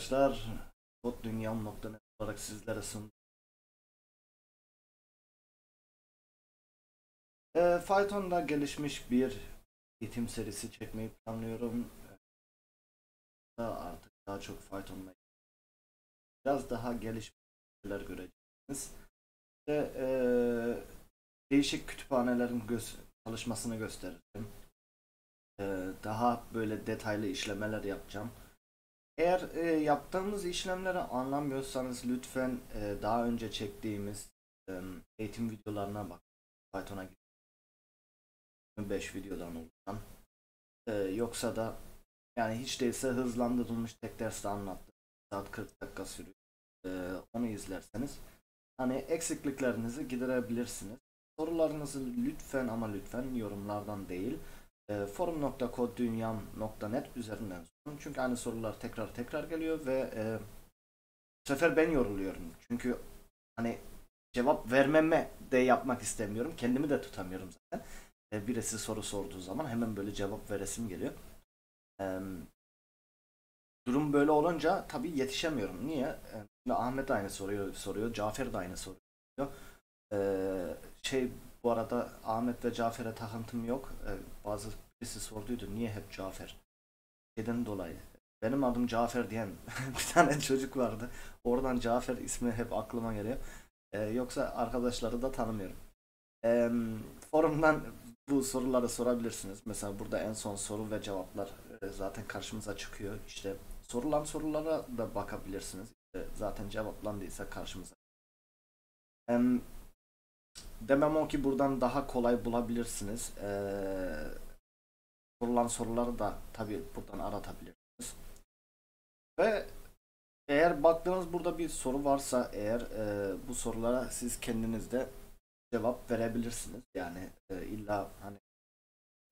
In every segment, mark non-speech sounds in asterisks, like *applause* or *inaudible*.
arkadaşlar. Koddunyam.net olarak sizlere sundum. E, Python'da gelişmiş bir eğitim serisi çekmeyi planlıyorum. Daha artık daha çok Python'la biraz daha gelişmiş şeyler göreceksiniz. Ve e, değişik kütüphanelerin göz çalışmasını göstereceğim. E, daha böyle detaylı işlemeler yapacağım. Eğer e, yaptığımız işlemleri anlamıyorsanız lütfen e, daha önce çektiğimiz e, eğitim videolarına bak. Python'a 5 videodan oluşan. E, yoksa da yani hiç değilse hızlandırılmış tek derste anlattım. Saat 40 dakika sürüyor. E, onu izlerseniz hani eksikliklerinizi giderebilirsiniz. Sorularınızı lütfen ama lütfen yorumlardan değil e, forum.koddunyam.net üzerinden. Çünkü aynı sorular tekrar tekrar geliyor ve e, bu sefer ben yoruluyorum. Çünkü hani cevap vermeme de yapmak istemiyorum. Kendimi de tutamıyorum zaten. E, birisi soru sorduğu zaman hemen böyle cevap veresim geliyor. E, durum böyle olunca tabii yetişemiyorum. Niye? E, Ahmet de aynı soruyor, soruyor. Cafer de aynı soruyor. E, şey bu arada Ahmet ve Cafer'e takıntım yok. Ee, bazı birisi sorduydu niye hep Cafer? Neden dolayı? Benim adım Cafer diyen *laughs* bir tane çocuk vardı. Oradan Cafer ismi hep aklıma geliyor. Ee, yoksa arkadaşları da tanımıyorum. Ee, forumdan bu soruları sorabilirsiniz. Mesela burada en son soru ve cevaplar e, zaten karşımıza çıkıyor. İşte sorulan sorulara da bakabilirsiniz. İşte zaten cevaplandıysa karşımıza. Demem o ki buradan daha kolay bulabilirsiniz. Ee, sorulan soruları da tabi buradan aratabilirsiniz. Ve eğer baktığınız burada bir soru varsa eğer e, bu sorulara siz kendiniz de cevap verebilirsiniz. Yani e, illa hani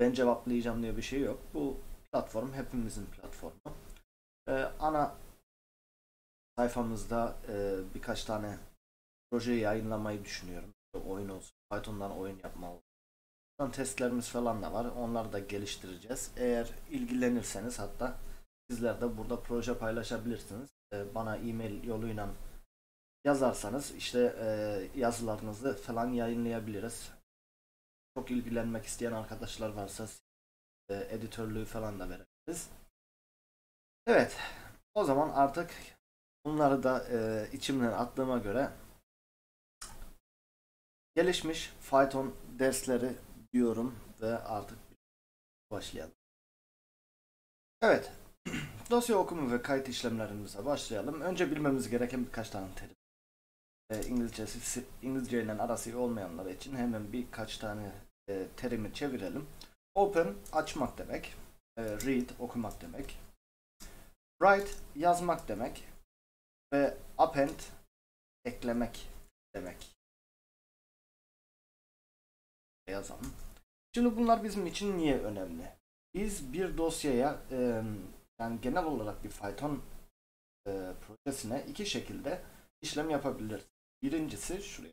ben cevaplayacağım diye bir şey yok. Bu platform hepimizin platformu. E, ana sayfamızda e, birkaç tane projeyi yayınlamayı düşünüyorum oyun olsun. Python'dan oyun yapma olsun. Testlerimiz falan da var. Onları da geliştireceğiz. Eğer ilgilenirseniz hatta sizler de burada proje paylaşabilirsiniz. Ee, bana e-mail yoluyla yazarsanız işte e, yazılarınızı falan yayınlayabiliriz. Çok ilgilenmek isteyen arkadaşlar varsa e, editörlüğü falan da verebiliriz. Evet. O zaman artık bunları da e, içimden attığıma göre Gelişmiş Python dersleri diyorum ve artık başlayalım. Evet. *clears throat* Dosya okuma ve kayıt işlemlerimize başlayalım. Önce bilmemiz gereken birkaç tane terim. E, İngilizcesi, İngilizce ile arası olmayanlar için hemen birkaç tane e, terimi çevirelim. Open açmak demek. E, read okumak demek. Write yazmak demek. Ve append eklemek demek yazalım. Şimdi bunlar bizim için niye önemli? Biz bir dosyaya yani genel olarak bir Python projesine iki şekilde işlem yapabiliriz. Birincisi şuraya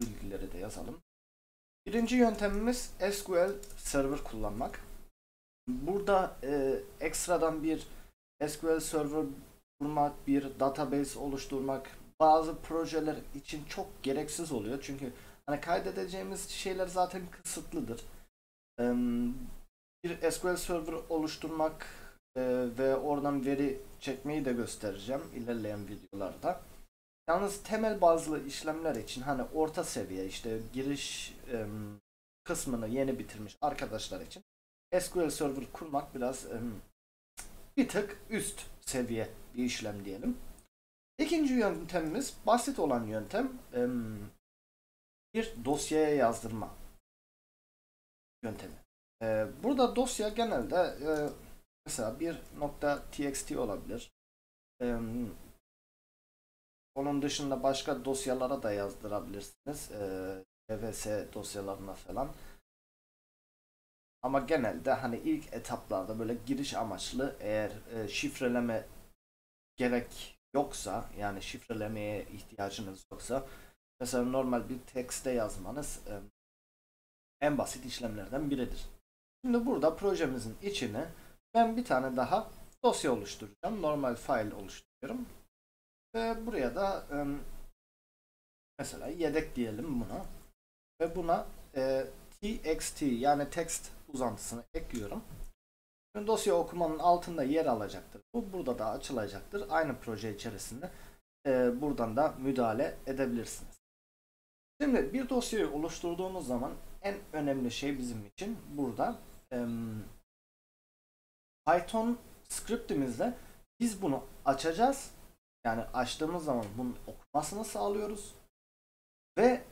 bilgileri de yazalım. Birinci yöntemimiz SQL Server kullanmak. Burada e, ekstradan bir SQL Server kurmak, bir database oluşturmak bazı projeler için çok gereksiz oluyor. Çünkü Hani kaydedeceğimiz şeyler zaten kısıtlıdır. Bir SQL Server oluşturmak ve oradan veri çekmeyi de göstereceğim ilerleyen videolarda. Yalnız temel bazı işlemler için hani orta seviye işte giriş kısmını yeni bitirmiş arkadaşlar için SQL Server kurmak biraz bir tık üst seviye bir işlem diyelim. İkinci yöntemimiz basit olan yöntem bir dosyaya yazdırma yöntemi. Ee, burada dosya genelde e, mesela bir nokta txt olabilir. Ee, onun dışında başka dosyalara da yazdırabilirsiniz. Ee, dosyalarına falan. Ama genelde hani ilk etaplarda böyle giriş amaçlı eğer e, şifreleme gerek yoksa yani şifrelemeye ihtiyacınız yoksa Mesela normal bir tekste yazmanız e, en basit işlemlerden biridir. Şimdi burada projemizin içine ben bir tane daha dosya oluşturacağım. Normal file oluşturacağım. diyorum. Ve buraya da e, mesela yedek diyelim buna. Ve buna e, txt yani text uzantısını ekliyorum. Şimdi dosya okumanın altında yer alacaktır. Bu burada da açılacaktır. Aynı proje içerisinde buradan da müdahale edebilirsiniz. Şimdi bir dosyayı oluşturduğumuz zaman en önemli şey bizim için burada Python scriptimizde biz bunu açacağız. Yani açtığımız zaman bunun okumasını sağlıyoruz. Ve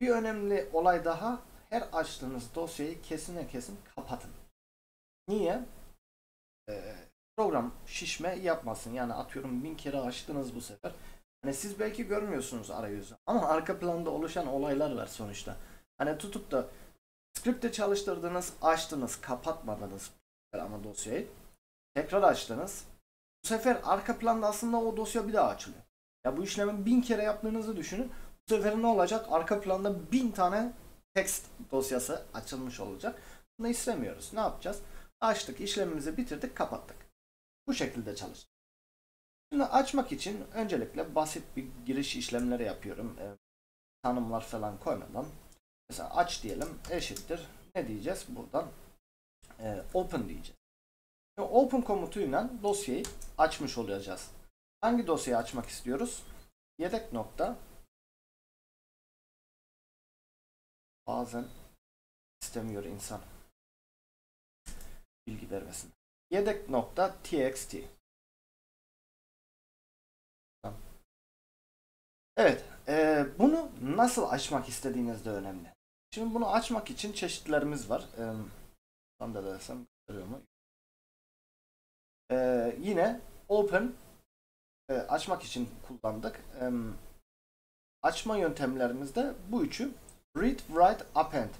bir önemli olay daha her açtığınız dosyayı kesine kesin kapatın. Niye? Ee, program şişme yapmasın. Yani atıyorum bin kere açtınız bu sefer. Hani siz belki görmüyorsunuz arayüzü. Ama arka planda oluşan olaylar var sonuçta. Hani tutup da script'te çalıştırdınız, açtınız, kapatmadınız ama dosyayı. Tekrar açtınız. Bu sefer arka planda aslında o dosya bir daha açılıyor. Ya bu işlemi bin kere yaptığınızı düşünün. Bu sefer ne olacak? Arka planda bin tane text dosyası açılmış olacak. Bunu istemiyoruz. Ne yapacağız? Açtık, işlemimizi bitirdik, kapattık. Bu şekilde çalışır. Şimdi açmak için öncelikle basit bir giriş işlemleri yapıyorum. E, tanımlar falan koymadan. Mesela aç diyelim eşittir. Ne diyeceğiz? Buradan e, open diyeceğiz. Şimdi open komutuyla dosyayı açmış olacağız. Hangi dosyayı açmak istiyoruz? Yedek nokta bazen istemiyor insan bilgi vermesin. Yedek nokta txt Evet, e, bunu nasıl açmak istediğiniz de önemli. Şimdi bunu açmak için çeşitlerimiz var. E, tam da desem görüyor mu? E, yine open e, açmak için kullandık. E, açma yöntemlerimizde bu üçü read, write, append.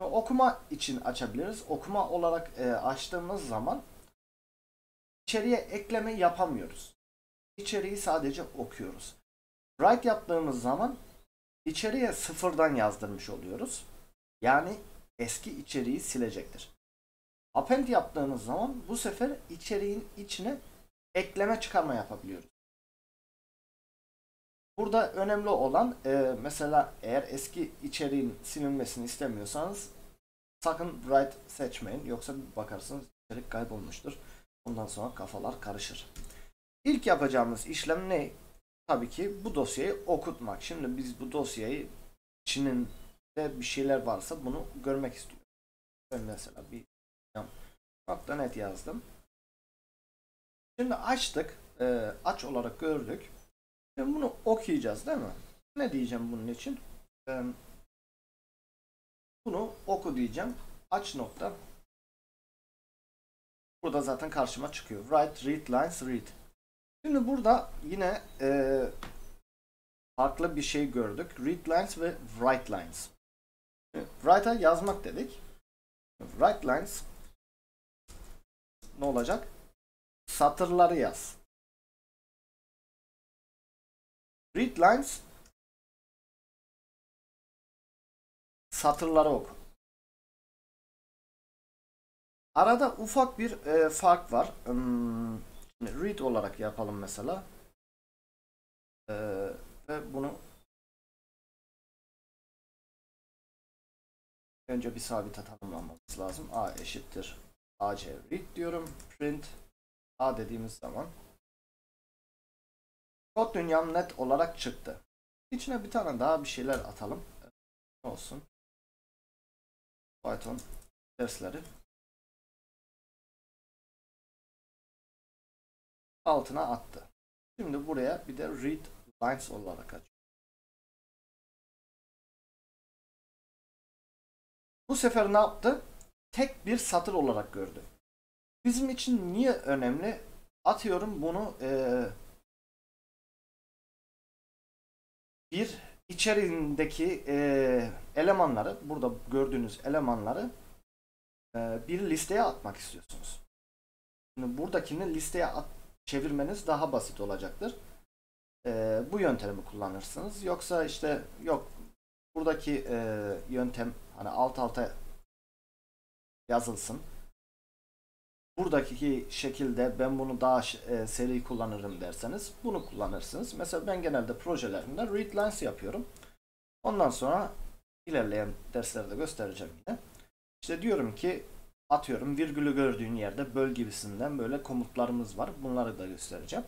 Okuma için açabiliriz. Okuma olarak e, açtığımız zaman içeriye ekleme yapamıyoruz. İçeriği sadece okuyoruz. Write yaptığımız zaman içeriye sıfırdan yazdırmış oluyoruz. Yani eski içeriği silecektir. Append yaptığımız zaman bu sefer içeriğin içine ekleme çıkarma yapabiliyoruz. Burada önemli olan e, mesela eğer eski içeriğin silinmesini istemiyorsanız sakın write seçmeyin. Yoksa bakarsınız içerik kaybolmuştur. Ondan sonra kafalar karışır. İlk yapacağımız işlem ne? Tabii ki bu dosyayı okutmak. Şimdi biz bu dosyayı içinde bir şeyler varsa bunu görmek istiyorum. Ben mesela bir nokta net yazdım. Şimdi açtık. E, aç olarak gördük. Şimdi bunu okuyacağız değil mi? Ne diyeceğim bunun için? Ee, bunu oku diyeceğim. Aç nokta. Burada zaten karşıma çıkıyor. Write, read lines, read. Şimdi burada yine e, farklı bir şey gördük. Read lines ve write lines. Write'a yazmak dedik. Write lines ne olacak? Satırları yaz. Read lines satırları oku. Arada ufak bir e, fark var. Hmm, read olarak yapalım mesela. E, ve bunu önce bir sabite tanımlamamız lazım. A eşittir AC read diyorum. Print A dediğimiz zaman Kod dünyam net olarak çıktı. İçine bir tane daha bir şeyler atalım. Olsun. Python dersleri. Altına attı. Şimdi buraya bir de read lines olarak aç. Bu sefer ne yaptı? Tek bir satır olarak gördü. Bizim için niye önemli? Atıyorum bunu ee, bir içeriğindeki e, elemanları burada gördüğünüz elemanları e, bir listeye atmak istiyorsunuz. Şimdi buradakini listeye at, çevirmeniz daha basit olacaktır. E, bu yöntemi kullanırsınız. Yoksa işte yok buradaki e, yöntem hani alt alta yazılsın. buradaki şekilde ben bunu daha e, seri kullanırım derseniz bunu kullanırsınız. Mesela ben genelde projelerimde readlines yapıyorum. Ondan sonra ilerleyen derslerde göstereceğim yine. İşte diyorum ki atıyorum virgülü gördüğün yerde böl gibisinden böyle komutlarımız var. Bunları da göstereceğim.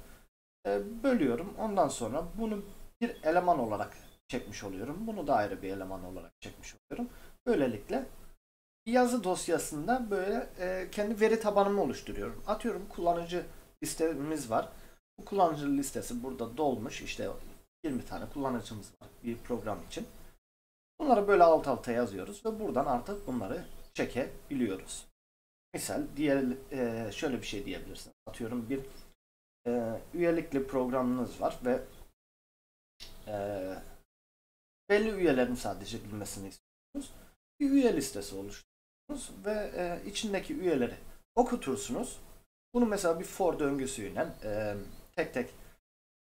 E, bölüyorum. Ondan sonra bunu bir eleman olarak çekmiş oluyorum. Bunu da ayrı bir eleman olarak çekmiş oluyorum. Böylelikle yazı dosyasında böyle e, kendi veri tabanımı oluşturuyorum. Atıyorum kullanıcı listemiz var. Bu kullanıcı listesi burada dolmuş. İşte 20 tane kullanıcımız var bir program için. Bunları böyle alt alta yazıyoruz ve buradan artık bunları çekebiliyoruz. Misal diğer e, şöyle bir şey diyebilirsin. Atıyorum bir e, üyelikli programınız var ve e, belli üyelerin sadece bilmesini istiyorsunuz. Bir üye listesi oluşturursunuz ve e, içindeki üyeleri okutursunuz. Bunu mesela bir for döngüsüyle e, tek tek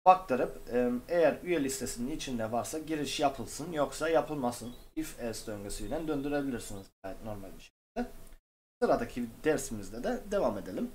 baktırıp e, eğer üye listesinin içinde varsa giriş yapılsın yoksa yapılmasın if else döngüsüyle döndürebilirsiniz gayet normal bir şekilde. Sıradaki dersimizde de devam edelim.